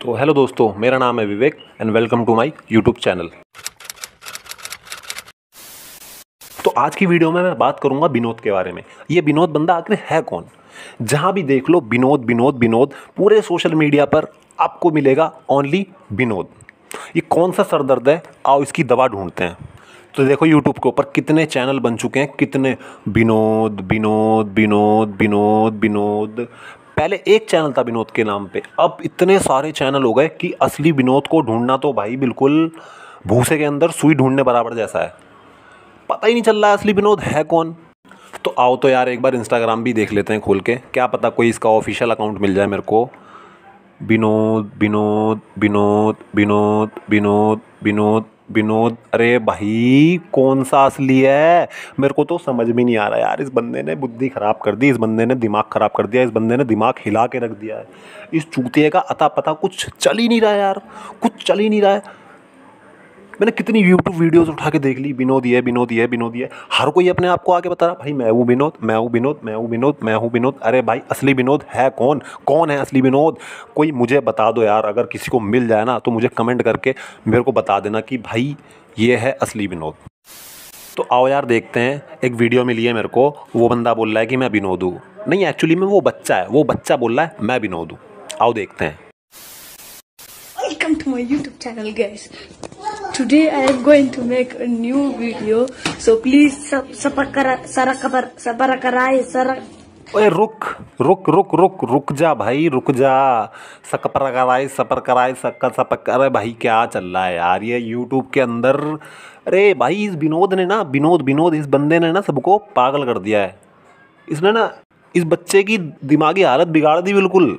तो हेलो दोस्तों, मेरा नाम है Vivek and welcome to my YouTube channel तो आज की वीडियो में मैं बात करूँगा विनोद के बारे में। ये विनोद बंदा आखिर है कौन? जहाँ भी देख लो विनोद विनोद विनोद, पूरे सोशल मीडिया पर आपको मिलेगा ओनली विनोद। ये कौन सा सरदर्द है? आओ इसकी दवा ढूंढते हैं। तो देखो यूट्यूब के ऊपर कितने चैनल बन चुके हैं, कितने। विनोद विनोद विनोद विनोद विनोद। पहले एक चैनल था विनोद के नाम पे। अब इतने सारे चैनल हो गए कि असली विनोद को ढूंढना तो भाई बिल्कुल भूसे के अंदर सुई ढूँढने बराबर जैसा है। पता ही नहीं चल रहा है असली विनोद है कौन। तो आओ तो यार एक बार इंस्टाग्राम भी देख लेते हैं खोल के। क्या पता कोई इसका ऑफिशियल अकाउंट मिल जाए मेरे को। विनोद विनोद विनोद विनोद विनोद विनोद विनोद अरे भाई, कौन सा असली है? मेरे को तो समझ में नहीं आ रहा यार, इस बंदे ने बुद्धि ख़राब कर दी, इस बंदे ने दिमाग ख़राब कर दिया, इस बंदे ने दिमाग हिला के रख दिया है। इस चूतिए का अता पता कुछ चल ही नहीं रहा है यार, कुछ चल ही नहीं रहा है। मैंने कितनी यूट्यूब वीडियोस उठा के देख ली विनोद ये विनोद ये विनोद ये। हर कोई अपने आप को आके बता रहा भाई मैं हूँ विनोद मैं हूँ विनोद मैं हूँ विनोद मैं हूँ विनोद। अरे भाई असली विनोद है कौन? कौन है असली विनोद? कोई मुझे बता दो यार अगर किसी को मिल जाए ना तो मुझे कमेंट करके मेरे को बता देना कि भाई ये है असली विनोद। तो आओ यार देखते हैं। एक वीडियो मिली है मेरे को वो बंदा बोल रहा है कि मैं विनोद हूँ। नहीं एक्चुअली में वो बच्चा है वो बच्चा बोल रहा है मैं विनोद हूँ। आओ देखते हैं। My YouTube channel, guys. Today I am going to make a new video, so please sub sabakara sarakabar sabarakarai sarak ओए रुक रुक रुक रुक रुक जा भाई रुक जा। सकपर कराए सपर कराए सक्का सपक अरे भाई क्या चल रहा है यार? ये यूट्यूब के अंदर अरे भाई इस विनोद ने ना विनोद विनोद इस बंदे ने ना सबको पागल कर दिया है। इसने ना इस बच्चे की दिमागी हालत बिगाड़ दी बिल्कुल।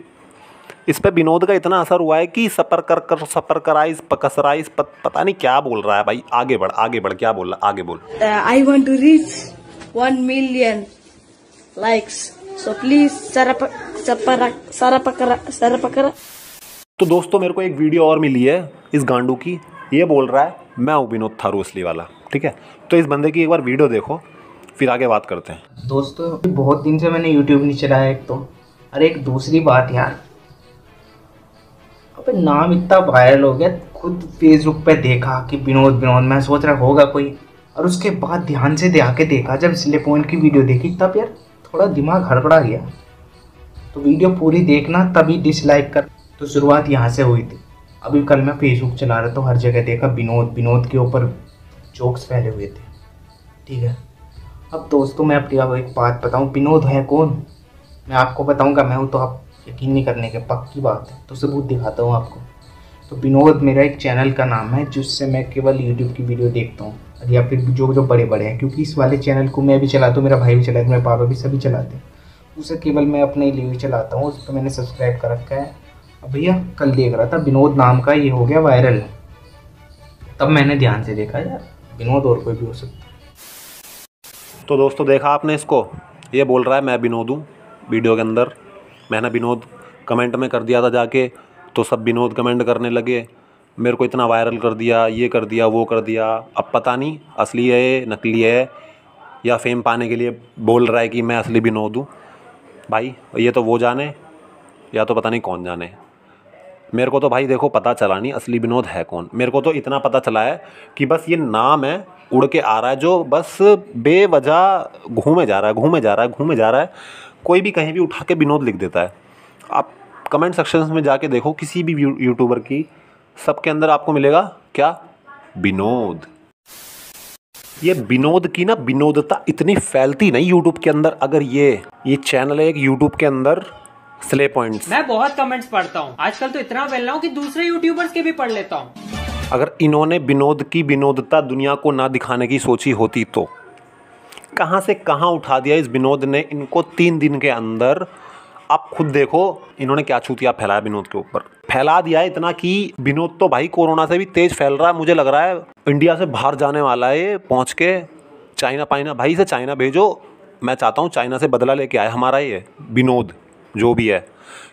इस पर विनोद का इतना असर हुआ है कि सपर कर कर सपर कराइस पकसराइस पत, पता नहीं क्या बोल रहा है भाई। आगे बढ़ आगे बढ़ क्या बोल रहा आगे बोल। I want to reach one million likes. So please sarapa sapara sarapakara sarapakara तो दोस्तों मेरे को एक वीडियो और मिली है इस गांडू की। ये बोल रहा है मैं हूँ विनोद थारू असली वाला। ठीक है? तो इस बंदे की एक बार वीडियो देखो फिर आगे बात करते हैं। दोस्तों बहुत दिन से मैंने यूट्यूब नहीं चलाया एक तो। अरे एक दूसरी बात यार अबे नाम इतना वायरल हो गया, खुद फेसबुक पे देखा कि विनोद विनोद, मैं सोच रहा होगा कोई। और उसके बाद ध्यान से दे आके देखा, जब सिले पॉइंट की वीडियो देखी, तब यार थोड़ा दिमाग हड़बड़ा गया। तो वीडियो पूरी देखना, तभी डिसलाइक कर। तो शुरुआत यहाँ से हुई थी। अभी कल मैं फेसबुक चला रहा तो हर जगह देखा, विनोद विनोद के ऊपर जोक्स फैले हुए थे। ठीक है? अब दोस्तों, मैं अपनी आपको एक बात बताऊँ, विनोद है कौन? मैं आपको बताऊँगा, मैं हूँ तो आप यकीन नहीं करने के पक्की बात है तो सबूत दिखाता हूँ आपको। तो विनोद मेरा एक चैनल का नाम है, जिससे मैं केवल यूट्यूब की वीडियो देखता हूँ। या फिर जो जो बड़े बड़े हैं, क्योंकि इस वाले चैनल को मैं भी चलाता हूँ, मेरा भाई भी चलाता है, मेरे पापा भी सभी चलाते हैं। उसे केवल मैं अपने लिए चलाता हूँ, उस पर मैंने सब्सक्राइब कर रखा है। अब भैया, कल देख रहा था, विनोद नाम का ये हो गया वायरल तब मैंने ध्यान से देखा, यार, विनोद और कोई भी हो सकता तो दोस्तों, देखा आपने इसको? ये बोल रहा है, मैं विनोद हूँ, वीडियो के अंदर। मैंने विनोद कमेंट में कर दिया था जाके तो सब विनोद कमेंट करने लगे। मेरे को इतना वायरल कर दिया, ये कर दिया, वो कर दिया। अब पता नहीं असली है, नकली है, या फेम पाने के लिए बोल रहा है कि मैं असली विनोद हूँ। भाई, ये तो वो जाने, या तो पता नहीं कौन जाने। मेरे को तो भाई देखो पता चला नहीं, असली विनोद है कौन? मेरे को तो इतना पता चला है कि बस ये नाम है, उड़ के आ रहा है, जो बस बेवजह घूमे जा रहा है, घूमे जा रहा है, घूमे जा रहा है, कोई भी कहीं भी उठा के विनोद लिख देता है। आप कमेंट सेक्शन में जाके देखो, किसी भी यूट्यूबर की, सबके अंदर आपको मिलेगा, क्या? विनोद। ये विनोद की ना विनोदता इतनी फैलती नहीं यूट्यूब के अंदर। अगर ये ये चैनल है एक यूट्यूब के अंदर स्ले पॉइंट्स मैं बहुत कमेंट्स पढ़ता हूँ। आजकल तो इतना फैल रहा हूँ कि दूसरे यूट्यूबर्स के भी पढ़ लेता हूँ। अगर इन्होंने विनोद की विनोदता दुनिया को ना दिखाने की सोची होती तो। कहाँ से कहाँ उठा दिया इस विनोद ने इनको तीन दिन के अंदर? आप खुद देखो इन्होंने क्या छूतिया फैलाया विनोद के ऊपर। फैला दिया है इतना कि विनोद तो भाई कोरोना से भी तेज फैल रहा है मुझे लग रहा है इंडिया से बाहर जाने वाला है ये पहुँच के। चाइना पाइना भाई से चाइना भेजो मैं चाहता हूँ चाइना से बदला लेके आए हमारा ये विनोद। जो भी है।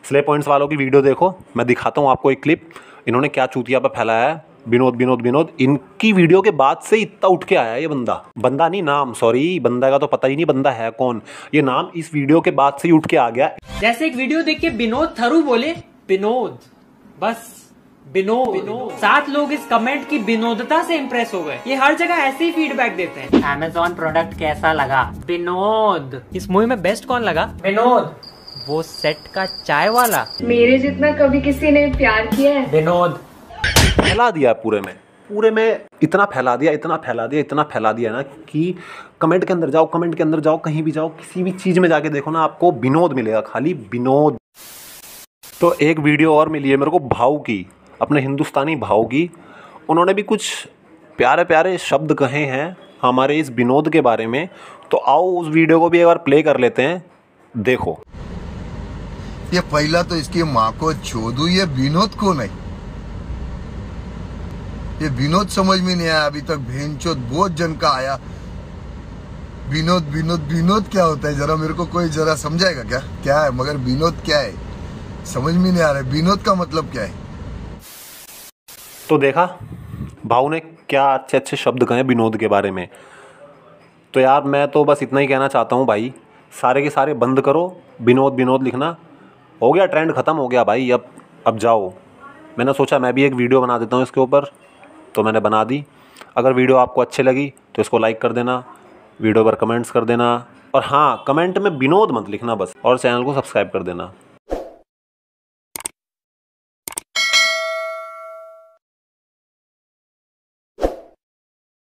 स्ले पॉइंट्स वालों की वीडियो देखो मैं दिखाता हूँ आपको एक क्लिप इन्होंने क्या चूतिया पर फैलाया है। विनोद विनोद विनोद इनकी वीडियो के बाद से इतना उठ के आया है ये बंदा। बंदा नहीं नाम सॉरी बंदा का तो पता ही नहीं बंदा है कौन। ये नाम इस वीडियो के बाद से ही उठ के आ गया। जैसे एक वीडियो देख के विनोद थरू बोले विनोद बस विनोद। सात लोग इस कमेंट की विनोदता से इम्प्रेस हो गए। ये हर जगह ऐसे ही फीडबैक देते हैं। अमेजोन प्रोडक्ट कैसा लगा? विनोद। इस मूवी में बेस्ट कौन लगा? विनोद। वो सेट का चाय वाला। मेरे जितना कभी किसी ने प्यार किया है। विनोद। फैला दिया पूरे में। पूरे में इतना फैला दिया इतना फैला दिया इतना फैला दिया ना कि कमेंट के अंदर जाओ कमेंट के अंदर जाओ कहीं भी जाओ किसी भी चीज़ में जाके देखो ना आपको विनोद मिलेगा खाली विनोद। तो एक वीडियो और मिली है मेरे को भाव की अपने हिंदुस्तानी भाव की। उन्होंने भी कुछ प्यारे प्यारे शब्द कहे हैं हमारे इस विनोद के बारे में। तो आओ उस वीडियो को भी एक बार प्ले कर लेते हैं देखो। ये पहला तो इसकी माँ को चोदू ये विनोद कौन है ये विनोद समझ में नहीं आया, अभी तक भेंचोद बहुत जन का आया। विनोद विनोद विनोद क्या होता है? जरा मेरे को कोई जरा समझाएगा क्या? क्या है? मगर विनोद क्या है? समझ में नहीं आ रहा है। विनोद का मतलब क्या है? तो देखा, भाऊ ने क्या अच्छे अच्छे शब्द कहे विनोद के बारे में। तो यार, मैं तो बस इतना ही कहना चाहता हूँ भाई, सारे के सारे बंद करो, विनोद विनोद लिखना। हो गया ट्रेंड ख़त्म हो गया भाई, अब अब जाओ। मैंने सोचा मैं भी एक वीडियो बना देता हूँ इसके ऊपर तो मैंने बना दी। अगर वीडियो आपको अच्छी लगी तो इसको लाइक कर देना वीडियो पर कमेंट्स कर देना। और हाँ कमेंट में विनोद मत लिखना बस, और चैनल को सब्सक्राइब कर देना।